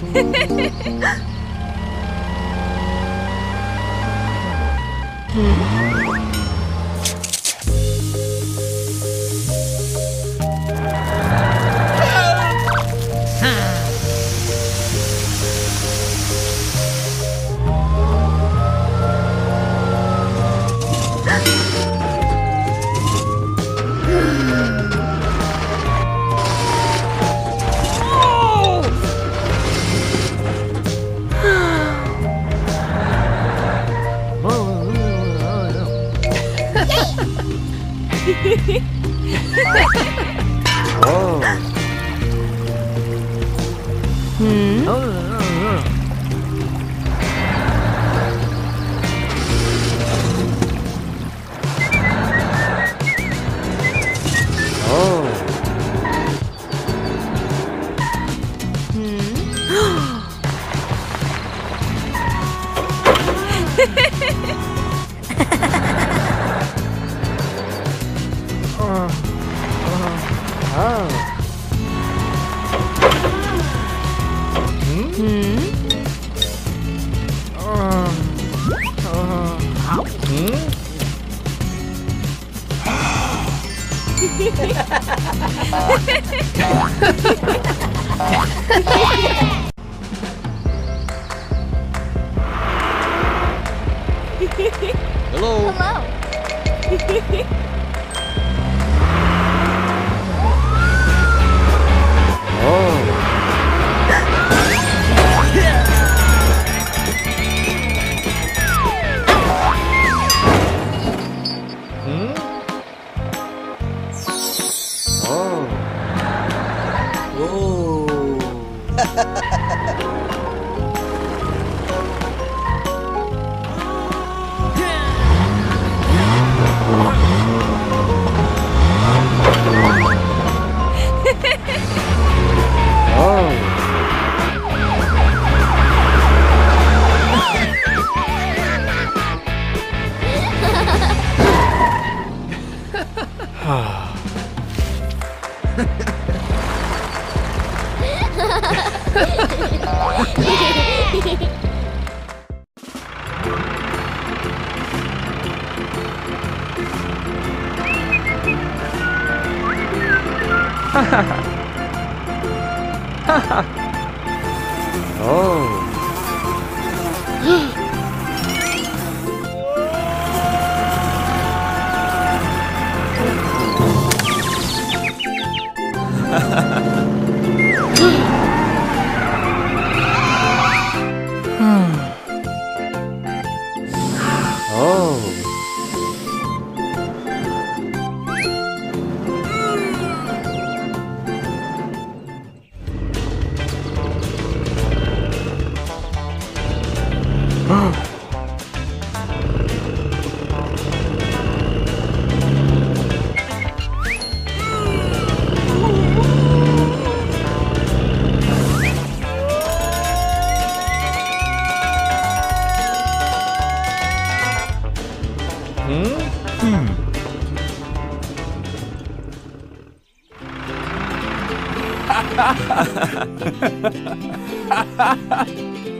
嘿嘿嘿嘿嗯 음. 음. Hello. Hello. ha ha ha oh. Ha ha ha!